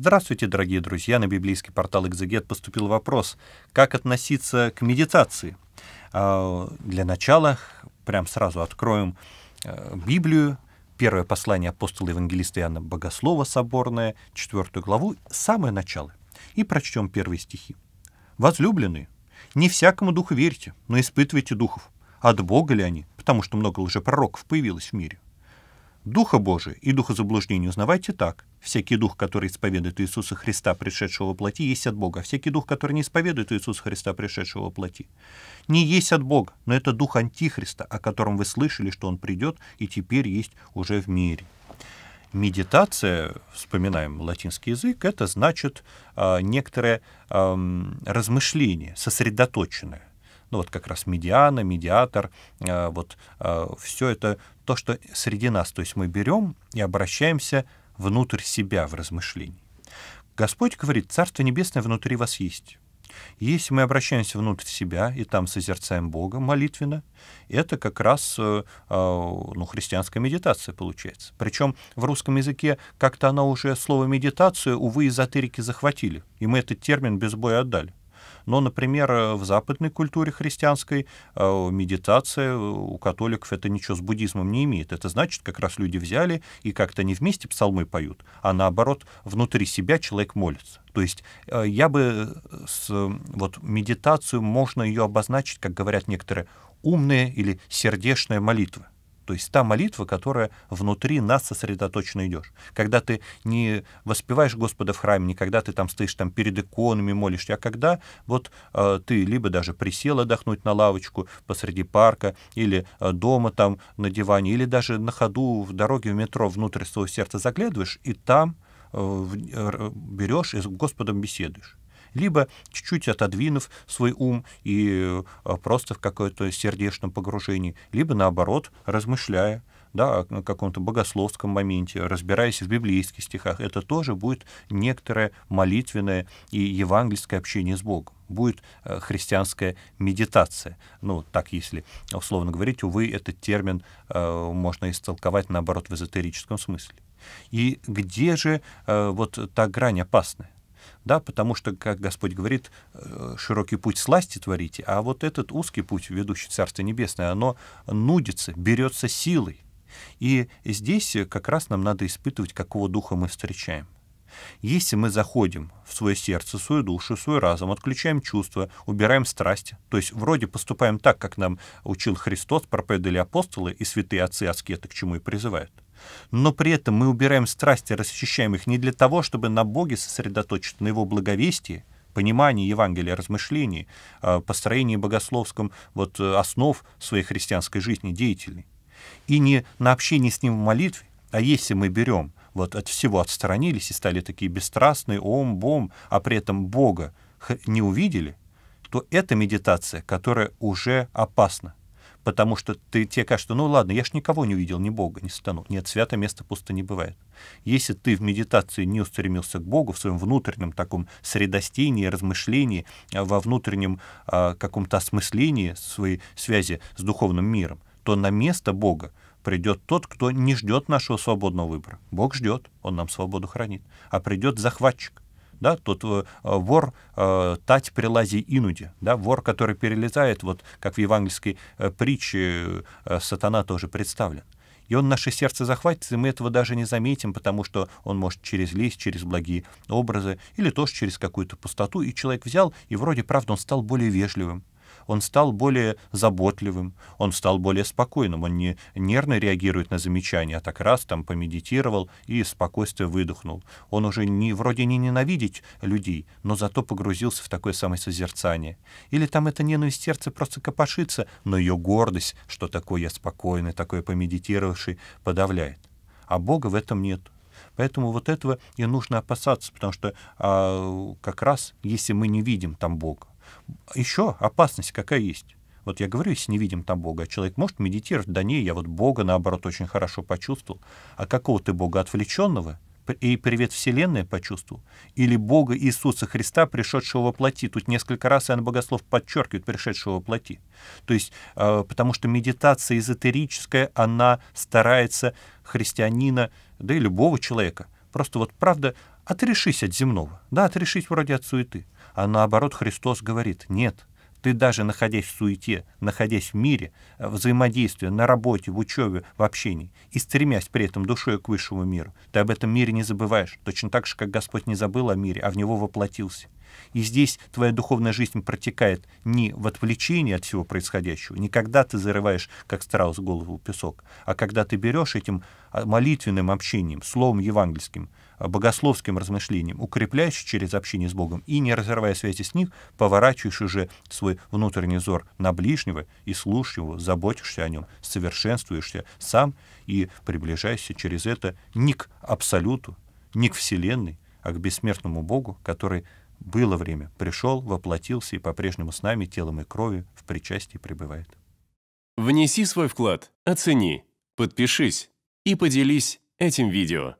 Здравствуйте, дорогие друзья! На библейский портал «Экзегет» поступил вопрос, как относиться к медитации. А, для начала прям сразу откроем э, Библию, первое послание апостола евангелиста Иоанна Богослова, соборное, четвертую главу, самое начало. И прочтем первые стихи. «Возлюбленные, не всякому духу верьте, но испытывайте духов, от Бога ли они, потому что много лжепророков появилось в мире. Духа Божия и духа заблуждения узнавайте так. Всякий дух, который исповедует Иисуса Христа, пришедшего во плоти, есть от Бога, всякий дух, который не исповедует Иисуса Христа, пришедшего во плоти, не есть от Бога, но это дух Антихриста, о котором вы слышали, что он придет и теперь есть уже в мире. Медитация, вспоминаем латинский язык, это значит э, некоторое э, размышление, сосредоточенное ну вот как раз медиана, медиатор, э, вот э, все это то, что среди нас, то есть мы берем и обращаемся внутрь себя в размышлении. Господь говорит, Царство Небесное внутри вас есть. Если мы обращаемся внутрь себя и там созерцаем Бога молитвенно, это как раз э, ну, христианская медитация получается. Причем в русском языке как-то она уже слово медитация, увы, эзотерики захватили, и мы этот термин без боя отдали. Но, например, в западной культуре христианской э, медитация у католиков это ничего с буддизмом не имеет. Это значит, как раз люди взяли и как-то не вместе псалмы поют, а наоборот, внутри себя человек молится. То есть э, я бы с, вот медитацию можно ее обозначить, как говорят некоторые, умная или сердечная молитва. То есть та молитва, которая внутри нас сосредоточенно идешь. Когда ты не воспеваешь Господа в храме, не когда ты там стоишь там перед иконами, молишься, а когда вот э, ты либо даже присел отдохнуть на лавочку посреди парка, или э, дома там на диване, или даже на ходу в дороге в метро внутрь своего сердца заглядываешь, и там э, э берешь и с Господом беседуешь либо чуть-чуть отодвинув свой ум и э, просто в какое-то сердечном погружении, либо наоборот, размышляя, да, о каком-то богословском моменте, разбираясь в библейских стихах, это тоже будет некоторое молитвенное и евангельское общение с Богом. Будет э, христианская медитация. Ну, так, если условно говорить, увы, этот термин э, можно истолковать, наоборот, в эзотерическом смысле. И где же э, вот та грань опасная? Да, потому что, как Господь говорит, э, широкий путь сласти творите, а вот этот узкий путь, ведущий Царство Небесное, оно нудится, берется силой. И здесь как раз нам надо испытывать, какого духа мы встречаем. Если мы заходим в свое сердце, свою душу, свой разум, отключаем чувства, убираем страсти, то есть вроде поступаем так, как нам учил Христос, проповедовали апостолы и святые отцы аскеты, к чему и призывают – но при этом мы убираем страсти, расчищаем их не для того, чтобы на Боге сосредоточиться, на Его благовестии, понимании Евангелия, размышлении, а, построении богословском вот, э, основ своей христианской жизни деятельной. И не на общении с Ним в молитве, а если мы берем, вот от всего отстранились и стали такие бесстрастные, ом-бом, а при этом Бога не увидели, то это медитация, которая уже опасна потому что ты, тебе кажется, ну ладно, я ж никого не увидел, ни Бога, ни стану. Нет, свято место пусто не бывает. Если ты в медитации не устремился к Богу, в своем внутреннем таком средостении, размышлении, а, во внутреннем а, каком-то осмыслении своей связи с духовным миром, то на место Бога придет тот, кто не ждет нашего свободного выбора. Бог ждет, Он нам свободу хранит. А придет захватчик, да, тот э, вор э, тать прилази инуди, да, вор, который перелезает, вот как в евангельской э, притче сатана тоже представлен. И он наше сердце захватит, и мы этого даже не заметим, потому что он может через лезть, через благие образы, или тоже через какую-то пустоту. И человек взял, и вроде, правда, он стал более вежливым, он стал более заботливым, он стал более спокойным, он не нервно реагирует на замечания, а так раз там помедитировал и спокойствие выдохнул. Он уже не, вроде не ненавидеть людей, но зато погрузился в такое самое созерцание. Или там это ненависть сердца просто копошится, но ее гордость, что такое я спокойный, такой помедитировавший, подавляет. А Бога в этом нет. Поэтому вот этого и нужно опасаться, потому что а, как раз если мы не видим там Бога, еще опасность какая есть. Вот я говорю, если не видим там Бога, человек может медитировать, да не, я вот Бога, наоборот, очень хорошо почувствовал. А какого ты Бога отвлеченного и привет Вселенной почувствовал? Или Бога Иисуса Христа, пришедшего во плоти? Тут несколько раз Иоанн Богослов подчеркивает пришедшего во плоти. То есть, э, потому что медитация эзотерическая, она старается христианина, да и любого человека, просто вот правда отрешись от земного, да, отрешись вроде от суеты. А наоборот, Христос говорит, нет, ты даже находясь в суете, находясь в мире, в взаимодействии, на работе, в учебе, в общении, и стремясь при этом душой к высшему миру, ты об этом мире не забываешь, точно так же, как Господь не забыл о мире, а в него воплотился. И здесь твоя духовная жизнь протекает не в отвлечении от всего происходящего, не когда ты зарываешь, как страус, голову в песок, а когда ты берешь этим а, молитвенным общением, словом евангельским, богословским размышлением, укрепляешь через общение с Богом и, не разрывая связи с Ним, поворачиваешь уже свой внутренний взор на ближнего и слушаешь его, заботишься о нем, совершенствуешься сам и приближаешься через это не к абсолюту, не к Вселенной, а к бессмертному Богу, который было время, пришел, воплотился и по-прежнему с нами телом и кровью в причастии пребывает. Внеси свой вклад, оцени, подпишись и поделись этим видео.